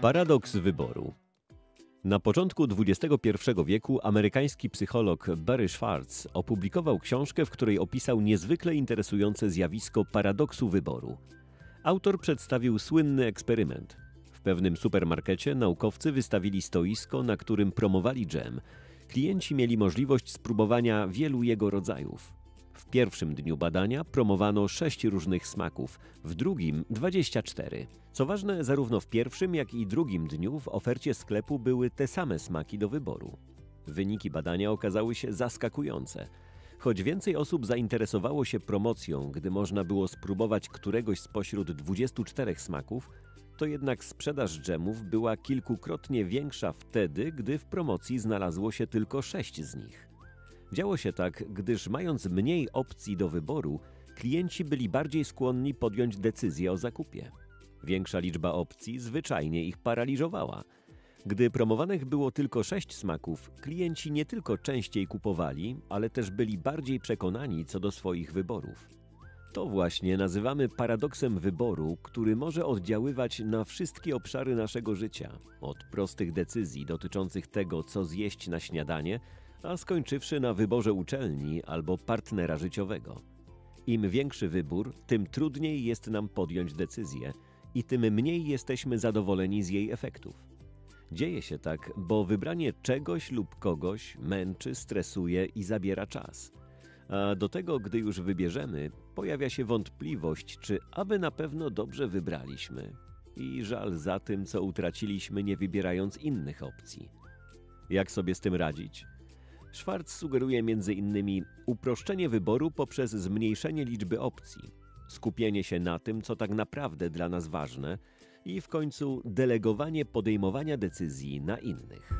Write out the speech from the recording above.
Paradoks wyboru. Na początku XXI wieku amerykański psycholog Barry Schwartz opublikował książkę, w której opisał niezwykle interesujące zjawisko paradoksu wyboru. Autor przedstawił słynny eksperyment. W pewnym supermarkecie naukowcy wystawili stoisko, na którym promowali dżem. Klienci mieli możliwość spróbowania wielu jego rodzajów. W pierwszym dniu badania promowano sześć różnych smaków, w drugim 24. Co ważne, zarówno w pierwszym, jak i drugim dniu w ofercie sklepu były te same smaki do wyboru. Wyniki badania okazały się zaskakujące. Choć więcej osób zainteresowało się promocją, gdy można było spróbować któregoś spośród 24 smaków, to jednak sprzedaż dżemów była kilkukrotnie większa wtedy, gdy w promocji znalazło się tylko sześć z nich. Działo się tak, gdyż mając mniej opcji do wyboru, klienci byli bardziej skłonni podjąć decyzję o zakupie. Większa liczba opcji zwyczajnie ich paraliżowała. Gdy promowanych było tylko sześć smaków, klienci nie tylko częściej kupowali, ale też byli bardziej przekonani co do swoich wyborów. To właśnie nazywamy paradoksem wyboru, który może oddziaływać na wszystkie obszary naszego życia, od prostych decyzji dotyczących tego, co zjeść na śniadanie, a skończywszy na wyborze uczelni albo partnera życiowego. Im większy wybór, tym trudniej jest nam podjąć decyzję i tym mniej jesteśmy zadowoleni z jej efektów. Dzieje się tak, bo wybranie czegoś lub kogoś męczy, stresuje i zabiera czas. A do tego, gdy już wybierzemy, pojawia się wątpliwość, czy aby na pewno dobrze wybraliśmy. I żal za tym, co utraciliśmy, nie wybierając innych opcji. Jak sobie z tym radzić? Schwartz sugeruje m.in. uproszczenie wyboru poprzez zmniejszenie liczby opcji, skupienie się na tym, co tak naprawdę dla nas ważne i w końcu delegowanie podejmowania decyzji na innych.